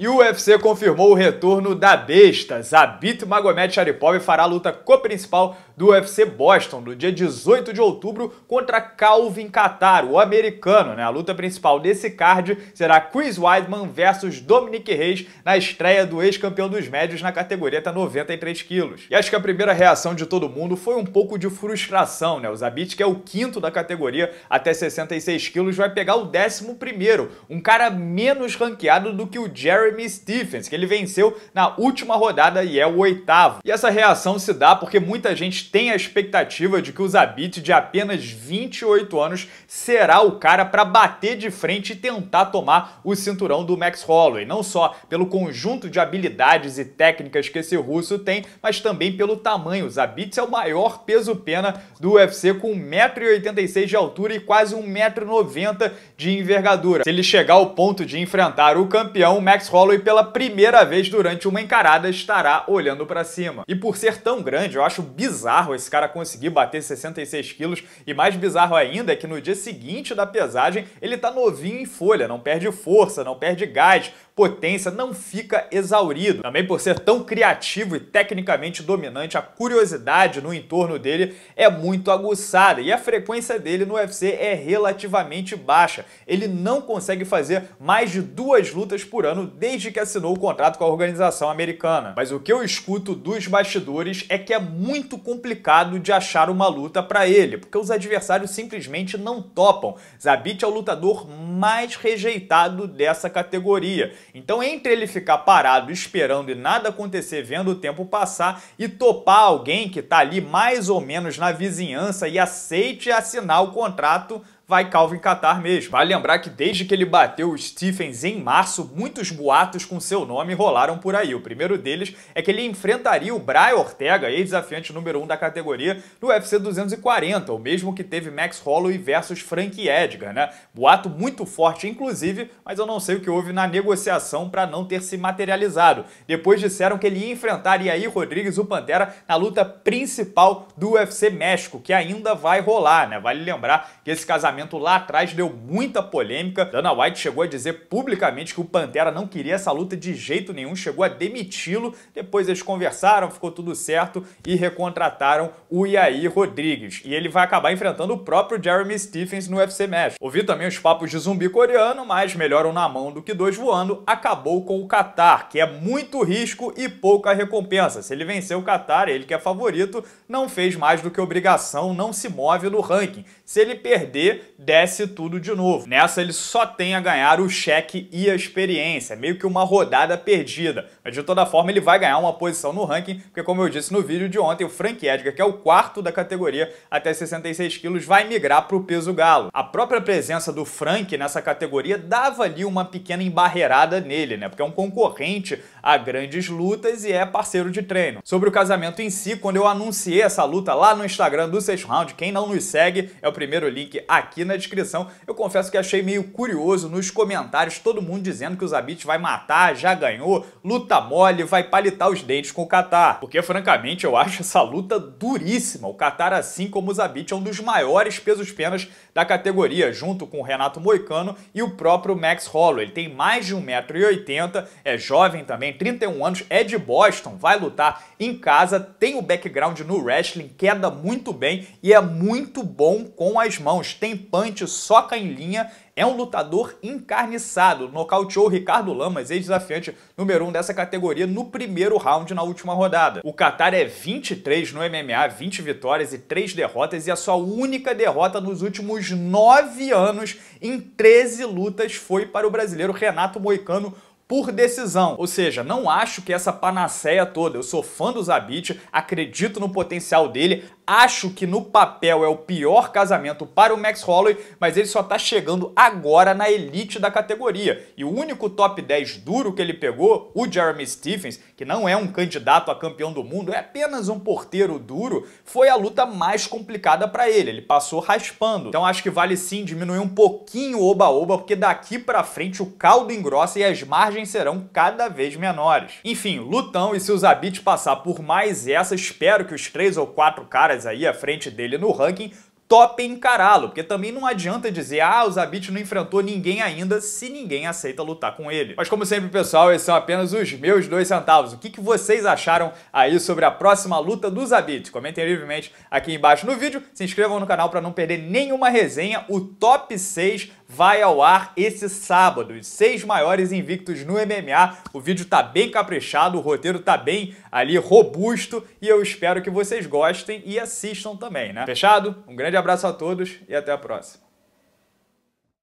E o UFC confirmou o retorno da besta. Zabit Magomed Sharipov fará a luta co-principal do UFC Boston no dia 18 de outubro contra Calvin Kattar, o americano. Né? A luta principal desse card será Chris Weidman versus Dominic Reis na estreia do ex-campeão dos médios na categoria até 93 quilos. E acho que a primeira reação de todo mundo foi um pouco de frustração. Né? O Zabit, que é o quinto da categoria até 66 quilos, vai pegar o décimo primeiro, um cara menos ranqueado do que o Jeremy Stephens, que ele venceu na última rodada e é o oitavo. E essa reação se dá porque muita gente tem a expectativa de que o Zabit, de apenas 28 anos, será o cara para bater de frente e tentar tomar o cinturão do Max Holloway, não só pelo conjunto de habilidades e técnicas que esse russo tem, mas também pelo tamanho. O Zabit é o maior peso-pena do UFC com 1,86m de altura e quase 1,90m de envergadura. Se ele chegar ao ponto de enfrentar o campeão, Max Holloway pela primeira vez durante uma encarada estará olhando para cima. E por ser tão grande, eu acho bizarro esse cara conseguir bater 66 quilos e mais bizarro ainda é que no dia seguinte da pesagem ele tá novinho em folha, não perde força, não perde gás, potência, não fica exaurido. Também por ser tão criativo e tecnicamente dominante, a curiosidade no entorno dele é muito aguçada e a frequência dele no UFC é relativamente baixa. Ele não consegue fazer mais de duas lutas por ano desde que assinou o contrato com a organização americana. Mas o que eu escuto dos bastidores é que é muito complicado de achar uma luta para ele, porque os adversários simplesmente não topam. Zabit é o lutador mais rejeitado dessa categoria então, entre ele ficar parado esperando e nada acontecer, vendo o tempo passar, e topar alguém que está ali mais ou menos na vizinhança e aceite assinar o contrato, vai Calvin Qatar mesmo. Vale lembrar que desde que ele bateu o Stephens em março, muitos boatos com seu nome rolaram por aí. O primeiro deles é que ele enfrentaria o Brian Ortega, ex-desafiante número 1 um da categoria, no UFC 240, o mesmo que teve Max Holloway versus Frank Edgar, né? Boato muito forte, inclusive, mas eu não sei o que houve na negociação para não ter se materializado. Depois disseram que ele ia enfrentar Rodrigues, o Pantera, na luta principal do UFC México, que ainda vai rolar, né? Vale lembrar que esse casamento lá atrás deu muita polêmica. Dana White chegou a dizer publicamente que o Pantera não queria essa luta de jeito nenhum, chegou a demiti-lo. Depois eles conversaram, ficou tudo certo e recontrataram o Yair Rodrigues. E ele vai acabar enfrentando o próprio Jeremy Stephens no UFC Match. Ouvi também os papos de zumbi coreano, mas melhor um na mão do que dois voando. Acabou com o Qatar, que é muito risco e pouca recompensa. Se ele vencer o Qatar, ele que é favorito, não fez mais do que obrigação, não se move no ranking. Se ele perder, desce tudo de novo. Nessa ele só tem a ganhar o cheque e a experiência, meio que uma rodada perdida. Mas de toda forma ele vai ganhar uma posição no ranking, porque como eu disse no vídeo de ontem, o Frank Edgar, que é o quarto da categoria até 66 quilos, vai migrar para o peso galo. A própria presença do Frank nessa categoria dava ali uma pequena embarreirada nele, né? Porque é um concorrente a grandes lutas e é parceiro de treino. Sobre o casamento em si, quando eu anunciei essa luta lá no Instagram do Sexto Round, quem não nos segue, é o primeiro link aqui aqui na descrição. Eu confesso que achei meio curioso nos comentários todo mundo dizendo que o Zabit vai matar, já ganhou, luta mole, vai palitar os dentes com o Qatar. Porque, francamente, eu acho essa luta duríssima. O Qatar, assim como o Zabit, é um dos maiores pesos-penas da categoria, junto com o Renato Moicano e o próprio Max Holloway. Ele tem mais de 1,80m, é jovem também, 31 anos, é de Boston, vai lutar em casa, tem o background no wrestling, queda muito bem e é muito bom com as mãos. Tem punch, soca em linha, é um lutador encarniçado. Nocauteou Ricardo Lamas, ex-desafiante número 1 um dessa categoria, no primeiro round na última rodada. O Qatar é 23 no MMA, 20 vitórias e 3 derrotas, e a sua única derrota nos últimos 9 anos em 13 lutas foi para o brasileiro Renato Moicano por decisão. Ou seja, não acho que essa panaceia toda. Eu sou fã do Zabit, acredito no potencial dele, acho que no papel é o pior casamento para o Max Holloway, mas ele só está chegando agora na elite da categoria. E o único top 10 duro que ele pegou, o Jeremy Stephens, que não é um candidato a campeão do mundo, é apenas um porteiro duro, foi a luta mais complicada para ele. Ele passou raspando. Então acho que vale sim diminuir um pouquinho o oba-oba, porque daqui para frente o caldo engrossa e as margens serão cada vez menores. Enfim, lutão e se o Zabit passar por mais essa, espero que os três ou quatro caras aí à frente dele no ranking top encará-lo, porque também não adianta dizer, ah, o Zabit não enfrentou ninguém ainda se ninguém aceita lutar com ele. Mas como sempre, pessoal, esses são apenas os meus dois centavos. O que, que vocês acharam aí sobre a próxima luta do Zabit? Comentem livremente aqui embaixo no vídeo, se inscrevam no canal para não perder nenhuma resenha. O top 6 vai ao ar esse sábado, os seis maiores invictos no MMA. O vídeo tá bem caprichado, o roteiro tá bem ali robusto e eu espero que vocês gostem e assistam também, né? Fechado? Um grande abraço a todos e até a próxima.